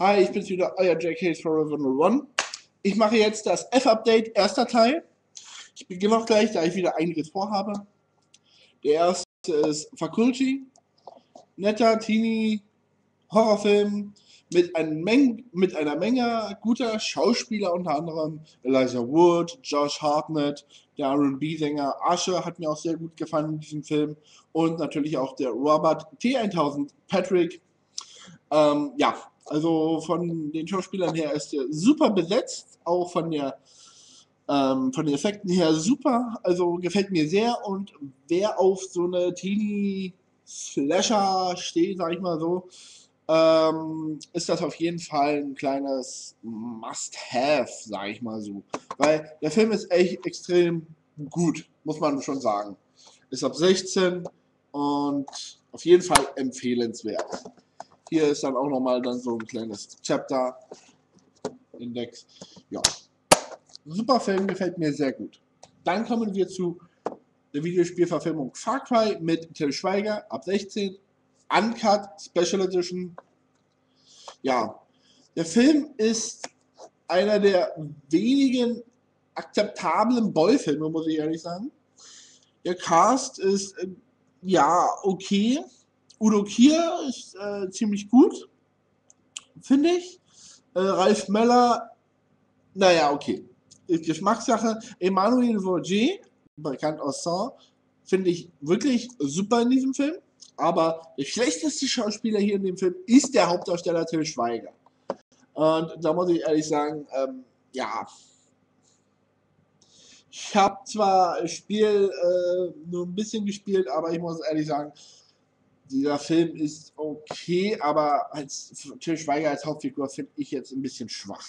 Hi, ich bin's wieder, euer JK's Forever 01. Ich mache jetzt das F-Update, erster Teil. Ich beginne auch gleich, da ich wieder einiges vorhabe. Der erste ist Faculty. Netter, teeny Horrorfilm mit, mit einer Menge guter Schauspieler, unter anderem Elijah Wood, Josh Hartnett, der R&B-Sänger Asher hat mir auch sehr gut gefallen in diesem Film und natürlich auch der Robert T1000 Patrick. Ähm, ja, also von den Schauspielern her ist er super besetzt, auch von der ähm, von den Effekten her super, also gefällt mir sehr und wer auf so eine Teenie Slasher steht, sag ich mal so, ähm, ist das auf jeden Fall ein kleines Must-Have, sag ich mal so. Weil der Film ist echt extrem gut, muss man schon sagen. Ist ab 16 und auf jeden Fall empfehlenswert. Hier ist dann auch nochmal dann so ein kleines Chapter Index. Ja. Super Film, gefällt mir sehr gut. Dann kommen wir zu der Videospielverfilmung Far Cry mit Till Schweiger ab 16. Uncut Special Edition. Ja, der Film ist einer der wenigen akzeptablen Boy-Filme, muss ich ehrlich sagen. Der Cast ist, äh, ja, okay. Udo Kier ist äh, ziemlich gut, finde ich. Äh, Ralf Möller, naja, okay. Ist Geschmackssache. Emmanuel Vaugier, bekannt aus Saw, finde ich wirklich super in diesem Film. Aber der schlechteste Schauspieler hier in dem Film ist der Hauptdarsteller Till Schweiger. Und da muss ich ehrlich sagen, ähm, ja. Ich habe zwar Spiel äh, nur ein bisschen gespielt, aber ich muss ehrlich sagen, dieser Film ist okay, aber als Till Schweiger als Hauptfigur finde ich jetzt ein bisschen schwach.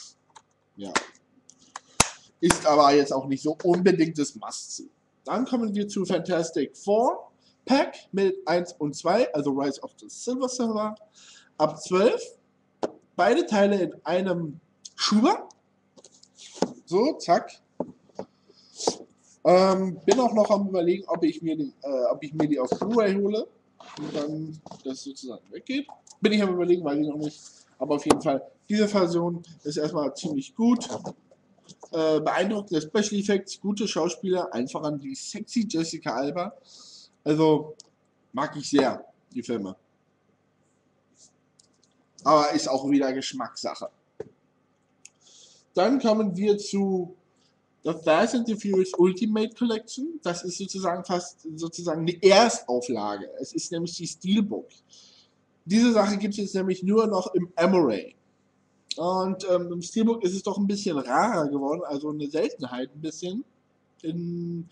Ja. Ist aber jetzt auch nicht so unbedingt das Must-See. Dann kommen wir zu Fantastic Four Pack mit 1 und 2, also Rise of the Silver Server, ab 12. Beide Teile in einem Schuber. So, zack. Ähm, bin auch noch am überlegen, ob ich mir die, äh, ob ich mir die auf Blu-ray hole und dann das sozusagen weggeht. Bin ich am überlegen, weiß ich noch nicht. Aber auf jeden Fall, diese Version ist erstmal ziemlich gut. Äh, beeindruckende Special Effects, gute Schauspieler, einfach an die sexy Jessica Alba. Also mag ich sehr, die Filme. Aber ist auch wieder Geschmackssache. Dann kommen wir zu The Fast and the Furious Ultimate Collection. Das ist sozusagen fast sozusagen eine Erstauflage. Es ist nämlich die Steelbook. Diese Sache gibt es jetzt nämlich nur noch im Amaray. Und ähm, im Steelbook ist es doch ein bisschen rarer geworden, also eine Seltenheit ein bisschen in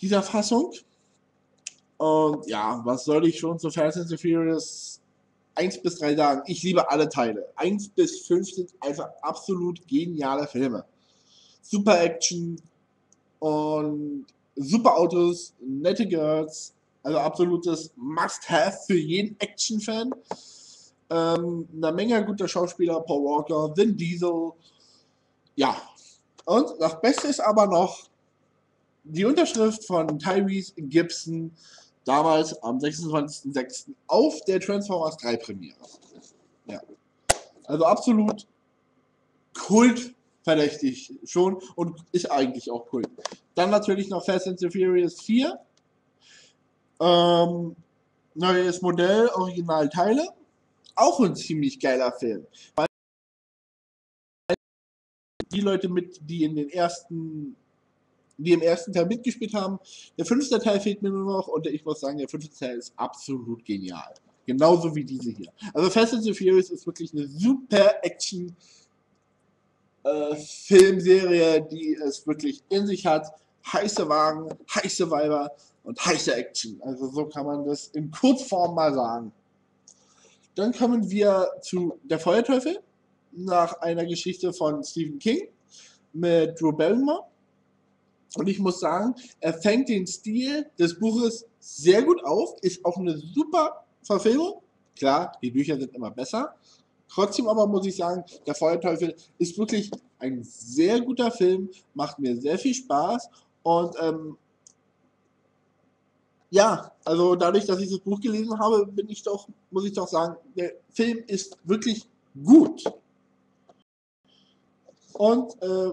dieser Fassung. Und ja, was soll ich schon zu Fast and the Furious 1 bis 3 sagen? Ich liebe alle Teile. 1 bis 5 sind einfach absolut geniale Filme. Super Action und super Autos, nette Girls. Also absolutes Must-Have für jeden Action-Fan. Ähm, eine Menge guter Schauspieler, Paul Walker, Vin Diesel. Ja. Und das Beste ist aber noch die Unterschrift von Tyrese Gibson damals am 26.06. auf der Transformers 3 Premiere. Ja. Also absolut kultverdächtig schon und ist eigentlich auch Kult. Dann natürlich noch Fast and the Furious 4. Ähm, neues Modell, Originalteile. Auch ein ziemlich geiler Film. Weil die Leute mit, die in den ersten die im ersten Teil mitgespielt haben. Der fünfte Teil fehlt mir nur noch und ich muss sagen, der fünfte Teil ist absolut genial. Genauso wie diese hier. Also Fast and the Furious ist wirklich eine super Action äh, Filmserie, die es wirklich in sich hat. Heiße Wagen, heiße Weiber und heiße Action. Also so kann man das in Kurzform mal sagen. Dann kommen wir zu Der Feuerteufel nach einer Geschichte von Stephen King mit Drew Barrymore. Und ich muss sagen, er fängt den Stil des Buches sehr gut auf, ist auch eine super Verfilmung. Klar, die Bücher sind immer besser. Trotzdem aber muss ich sagen, der Feuerteufel ist wirklich ein sehr guter Film, macht mir sehr viel Spaß und ähm, ja, also dadurch, dass ich das Buch gelesen habe, bin ich doch, muss ich doch sagen, der Film ist wirklich gut. Und äh,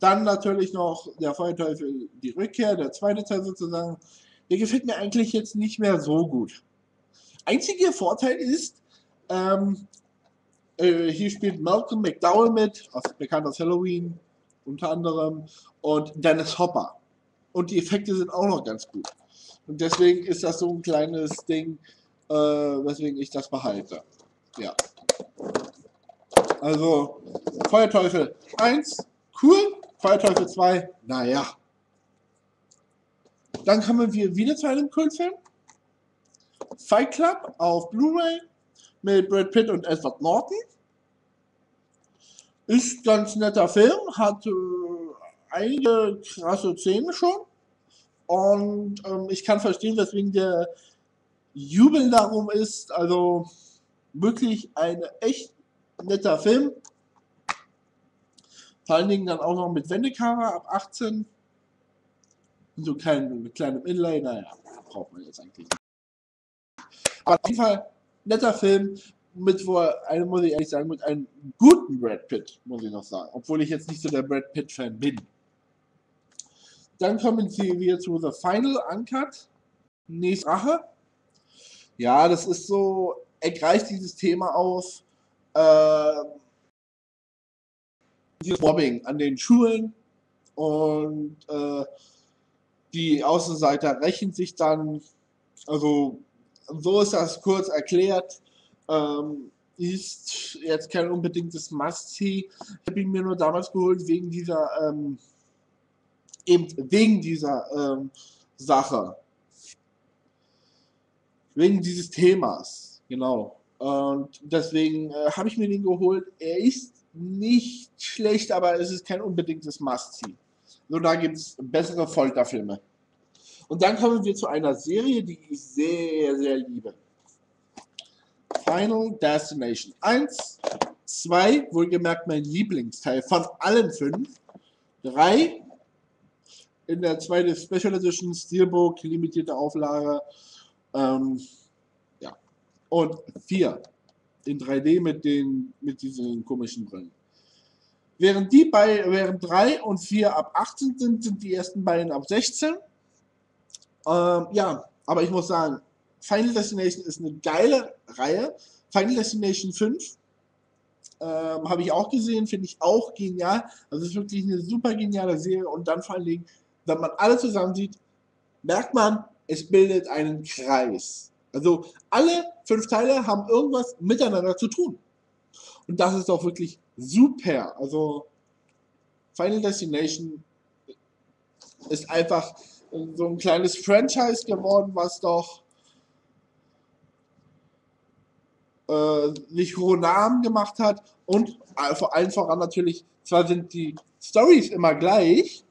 dann natürlich noch der Feuerteufel, die Rückkehr, der zweite Teil sozusagen. Der gefällt mir eigentlich jetzt nicht mehr so gut. Einziger Vorteil ist, ähm, äh, hier spielt Malcolm McDowell mit, aus, bekannt aus Halloween unter anderem, und Dennis Hopper. Und die Effekte sind auch noch ganz gut. Und deswegen ist das so ein kleines Ding, äh, weswegen ich das behalte. Ja. Also, Feuerteufel 1, cool. Feuerteufel 2, naja. Dann kommen wir wieder zu einem Kultfilm. Fight Club auf Blu-ray mit Brad Pitt und Edward Norton. Ist ganz netter Film, hat äh, einige krasse Szenen schon. Und ähm, ich kann verstehen, weswegen der Jubel darum ist. Also wirklich ein echt netter Film. Vor allen Dingen dann auch noch mit Wendekamera ab 18. Und so klein, mit kleinem Inlay, naja, braucht man jetzt eigentlich nicht. Aber auf jeden Fall netter Film mit, wo eine, muss ich ehrlich sagen, mit einem guten Brad Pitt, muss ich noch sagen. Obwohl ich jetzt nicht so der Brad Pitt-Fan bin. Dann kommen wir zu The Final Uncut. Nächste Rache. Ja, das ist so, er greift dieses Thema auf, äh, dieses Mobbing an den Schulen und äh, die Außenseiter rächen sich dann, also so ist das kurz erklärt, ähm, ist jetzt kein unbedingtes Must-See. Ich habe ihn mir nur damals geholt wegen dieser, ähm, eben wegen dieser ähm, Sache. Wegen dieses Themas, genau. Und deswegen äh, habe ich mir den geholt. Er ist nicht schlecht, aber es ist kein unbedingtes Must-See. So, da gibt es bessere Folterfilme. Und dann kommen wir zu einer Serie, die ich sehr, sehr liebe. Final Destination 1, 2, wohlgemerkt mein Lieblingsteil von allen fünf, 3, in der zweiten Special Edition Steelbook, limitierte Auflage, ähm, ja, und 4 in 3D mit, den, mit diesen komischen Brillen. Während während 3 und 4 ab 18 sind, sind die ersten beiden ab 16. Ähm, ja, aber ich muss sagen, Final Destination ist eine geile Reihe. Final Destination 5 ähm, habe ich auch gesehen, finde ich auch genial. Also es ist wirklich eine super geniale Serie und dann vor allen Dingen, wenn man alle zusammen sieht, merkt man, es bildet einen Kreis. Also alle fünf Teile haben irgendwas miteinander zu tun. Und das ist auch wirklich super. Also Final Destination ist einfach so ein kleines Franchise geworden, was doch äh, nicht hohe Namen gemacht hat und äh, vor allem voran natürlich, zwar sind die Stories immer gleich,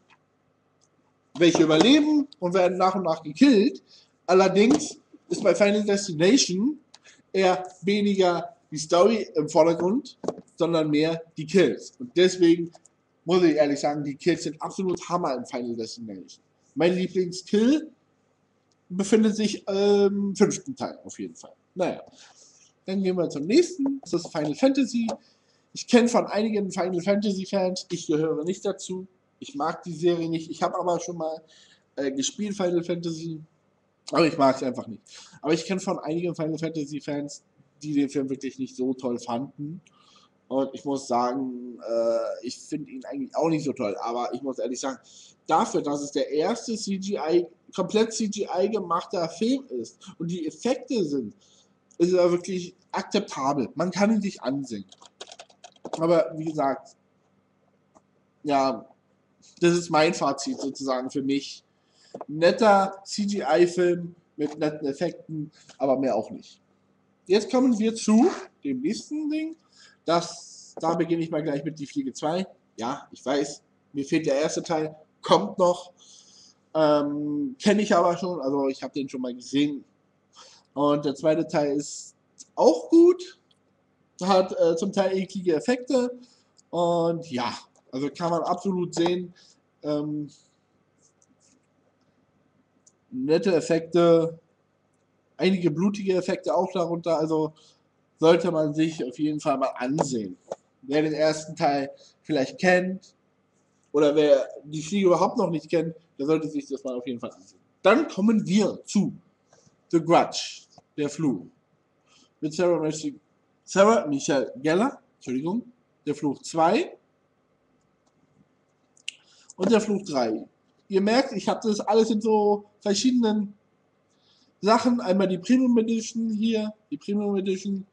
welche überleben und werden nach und nach gekillt, allerdings ist bei Final Destination eher weniger die Story im Vordergrund, sondern mehr die Kills. Und deswegen muss ich ehrlich sagen, die Kills sind absolut Hammer in Final Destination. Mein Lieblingskill befindet sich im fünften Teil auf jeden Fall. Naja, dann gehen wir zum nächsten. Das ist Final Fantasy. Ich kenne von einigen Final Fantasy Fans, ich gehöre nicht dazu. Ich mag die Serie nicht. Ich habe aber schon mal äh, gespielt Final Fantasy, aber ich mag es einfach nicht. Aber ich kenne von einigen Final Fantasy Fans, die den Film wirklich nicht so toll fanden. Und ich muss sagen, äh, ich finde ihn eigentlich auch nicht so toll. Aber ich muss ehrlich sagen, dafür, dass es der erste CGI, komplett CGI gemachter Film ist und die Effekte sind, ist er wirklich akzeptabel. Man kann ihn sich ansehen. Aber wie gesagt, ja, das ist mein Fazit sozusagen für mich. Netter CGI-Film mit netten Effekten, aber mehr auch nicht. Jetzt kommen wir zu dem nächsten Ding. Das, da beginne ich mal gleich mit Die Fliege 2. Ja, ich weiß, mir fehlt der erste Teil, kommt noch. Ähm, Kenne ich aber schon, also ich habe den schon mal gesehen. Und der zweite Teil ist auch gut, hat äh, zum Teil eklige Effekte. Und ja, also kann man absolut sehen. Ähm, nette Effekte, einige blutige Effekte auch darunter. Also sollte man sich auf jeden Fall mal ansehen. Wer den ersten Teil vielleicht kennt oder wer die Fliege überhaupt noch nicht kennt, der sollte sich das mal auf jeden Fall ansehen. Dann kommen wir zu The Grudge, der Fluch. Mit Sarah, Michelle, Sarah Michelle Geller, Entschuldigung, der Fluch 2 und der Fluch 3. Ihr merkt, ich habe das alles in so verschiedenen Sachen. Einmal die Premium Edition hier, die Premium Edition,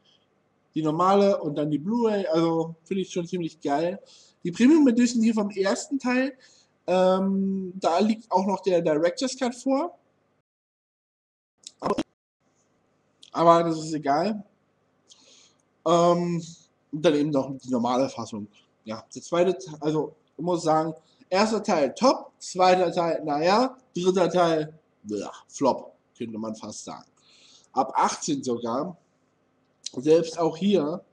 die normale und dann die Blu-ray. Also finde ich schon ziemlich geil. Die Premium Edition hier vom ersten Teil, ähm, da liegt auch noch der Director's Cut vor. Aber das ist egal. Ähm, und dann eben noch die normale Fassung. Ja, der zweite, also ich muss sagen, erster Teil top, zweiter Teil, naja, dritter Teil, ja, flop, könnte man fast sagen. Ab 18 sogar, selbst auch hier,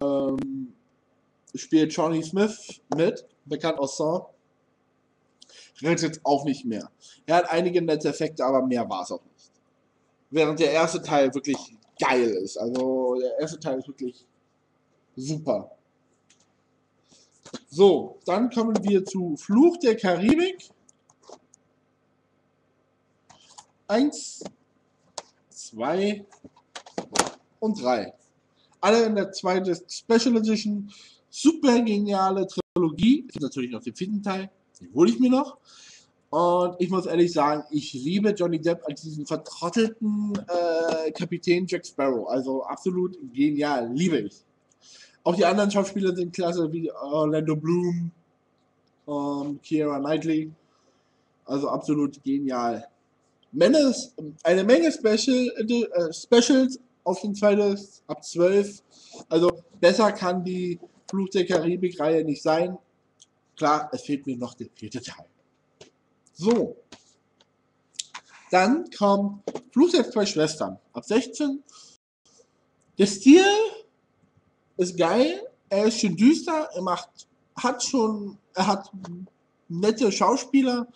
ähm, spielt Johnny Smith mit, bekannt aus Saw, rettet auch nicht mehr. Er hat einige nette Effekte, aber mehr war es auch nicht. Während der erste Teil wirklich geil ist. Also der erste Teil ist wirklich super. So, dann kommen wir zu Fluch der Karibik. Eins, zwei und drei. Alle in der zweiten Special Edition. Super geniale Trilogie. Es natürlich noch den vierten Teil. Den hole ich mir noch. Und ich muss ehrlich sagen, ich liebe Johnny Depp als diesen vertrottelten äh, Kapitän Jack Sparrow. Also absolut genial. Liebe ich. Auch die anderen Schauspieler sind klasse, wie Orlando Bloom, ähm, Keira Knightley. Also absolut genial. Menace, eine Menge Special, äh, Specials den zweites ab 12. Also besser kann die Fluch der Karibik-Reihe nicht sein. Klar, es fehlt mir noch der vierte Teil. So. Dann kommt Fluch der zwei Schwestern ab 16. Der Stil ist geil, er ist schon düster, er macht, hat schon, er hat nette Schauspieler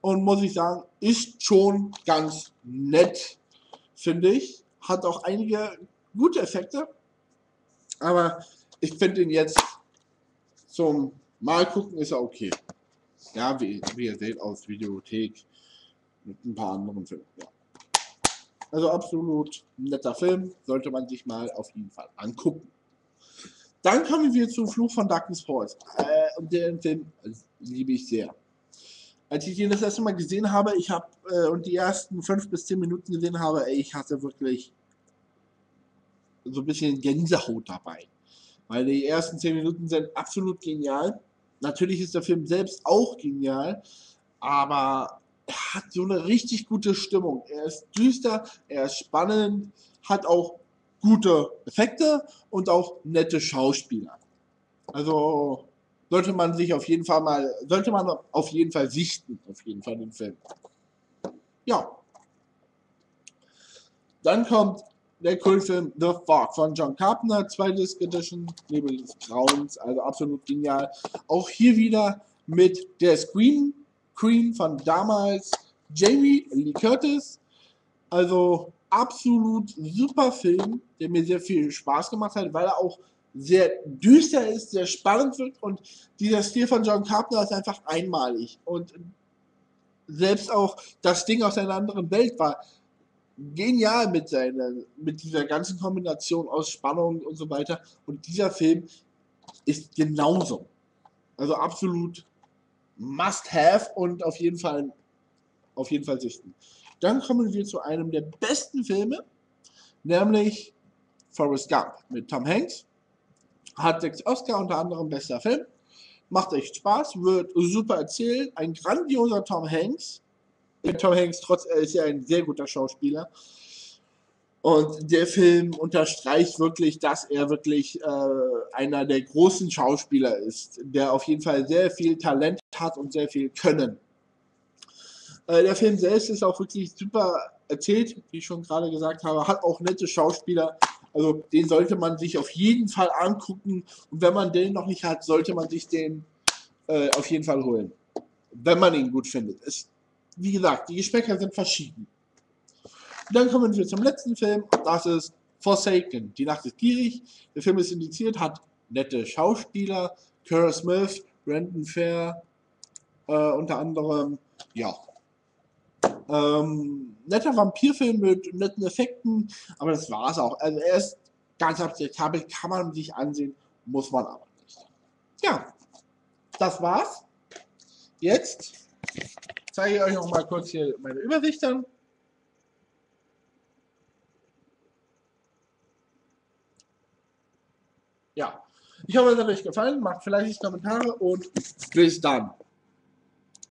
und muss ich sagen, ist schon ganz nett, finde ich. Hat auch einige gute Effekte, aber ich finde ihn jetzt zum Mal gucken ist er okay. Ja, wie, wie ihr seht aus Videothek mit ein paar anderen Filmen. Ja. Also absolut netter Film, sollte man sich mal auf jeden Fall angucken. Dann kommen wir zum Fluch von Darkness Falls. Äh, und den Film liebe ich sehr. Als ich ihn das erste Mal gesehen habe, ich habe äh, und die ersten fünf bis zehn Minuten gesehen habe, ey, ich hatte wirklich so ein bisschen Gänsehaut dabei. Weil die ersten zehn Minuten sind absolut genial. Natürlich ist der Film selbst auch genial, aber er hat so eine richtig gute Stimmung. Er ist düster, er ist spannend, hat auch gute Effekte und auch nette Schauspieler. Also sollte man sich auf jeden Fall mal, sollte man auf jeden Fall sichten, auf jeden Fall den Film. Ja. Dann kommt der Kultfilm The Fog von John Carpenter, zweites Edition, Nebel des Grauens, also absolut genial. Auch hier wieder mit der Screen Queen von damals, Jamie Lee Curtis. Also absolut super Film, der mir sehr viel Spaß gemacht hat, weil er auch sehr düster ist, sehr spannend wirkt und dieser Stil von John Carpenter ist einfach einmalig und selbst auch das Ding aus einer anderen Welt war genial mit seiner, mit dieser ganzen Kombination aus Spannung und so weiter und dieser Film ist genauso. Also absolut must have und auf jeden Fall auf jeden Fall sichten. Dann kommen wir zu einem der besten Filme, nämlich Forrest Gump mit Tom Hanks. Hat sechs Oscar, unter anderem bester Film. Macht echt Spaß, wird super erzählt. Ein grandioser Tom Hanks. Tom Hanks, trotz er ist ja ein sehr guter Schauspieler. Und der Film unterstreicht wirklich, dass er wirklich äh, einer der großen Schauspieler ist, der auf jeden Fall sehr viel Talent hat und sehr viel Können. Äh, der Film selbst ist auch wirklich super erzählt, wie ich schon gerade gesagt habe, hat auch nette Schauspieler. Also den sollte man sich auf jeden Fall angucken. Und wenn man den noch nicht hat, sollte man sich den äh, auf jeden Fall holen. Wenn man ihn gut findet. Es, wie gesagt, die Geschmäcker sind verschieden. dann kommen wir zum letzten Film. Das ist Forsaken, Die Nacht ist gierig. Der Film ist indiziert, hat nette Schauspieler, Kara Smith, Brandon Fair, äh, unter anderem, ja. Ähm, netter Vampirfilm mit netten Effekten, aber das war es auch. Also er ist ganz akzeptabel, kann man sich ansehen, muss man aber nicht. Ja, das war's. Jetzt zeige ich euch noch mal kurz hier meine Übersicht an. Ja, ich hoffe, es hat euch gefallen. Macht vielleicht Kommentare und bis dann.